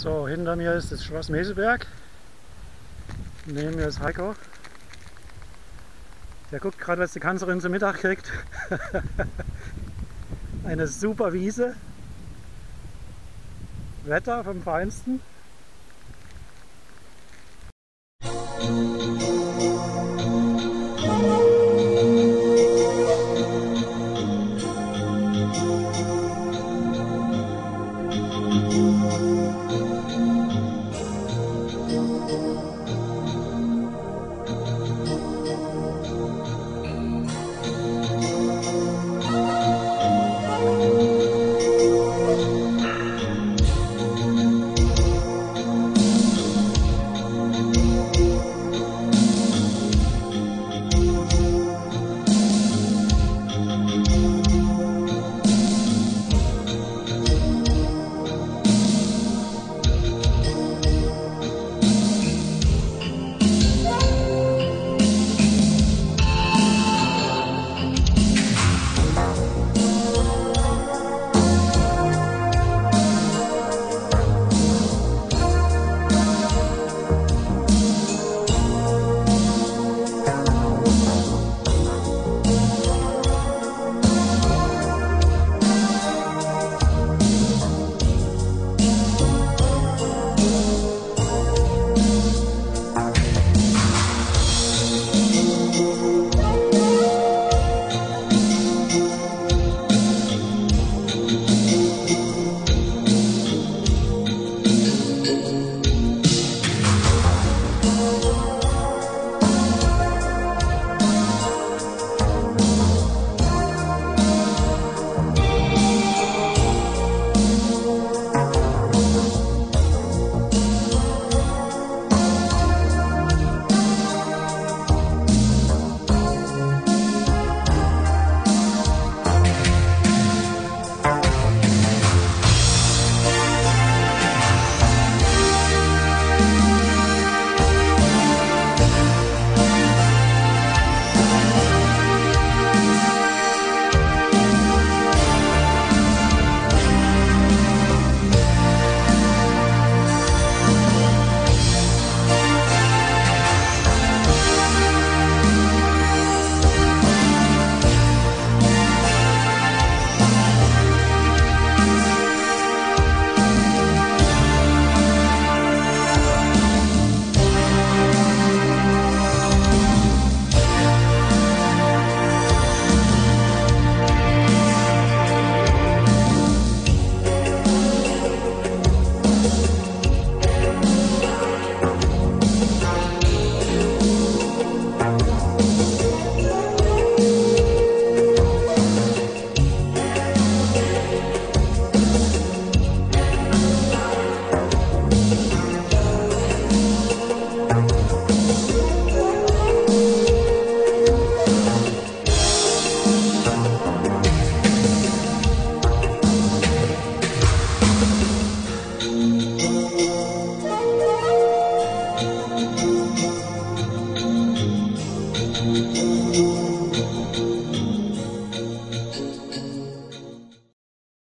So, hinter mir ist das Schloss Meseberg. Neben mir ist Heiko. Der guckt gerade, was die Kanzlerin zum Mittag kriegt. Eine super Wiese. Wetter vom Feinsten.